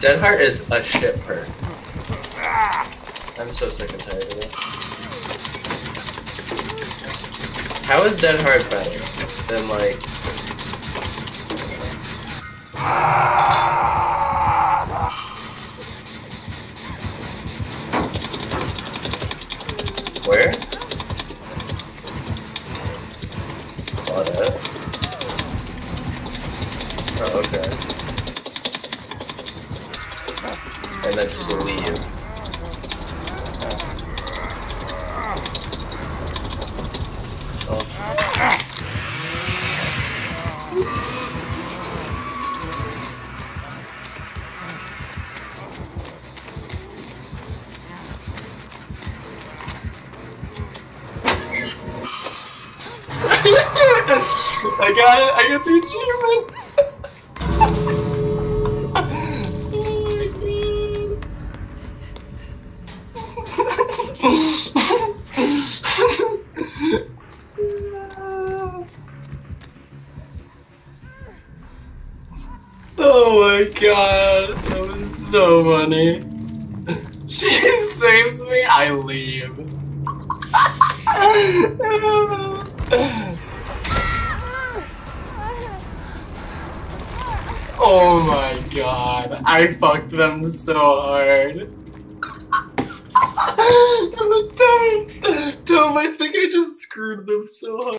Dead Hard is a shit perk. I'm so sick and tired of it. How is Dead Hard better than like? Where? Claudette. Oh, okay. And then just leave. I got it. I got the achievement. oh my god, that was so funny. She saves me, I leave. Oh my god, I fucked them so hard. Tom, Tom, I think I just screwed them so hard.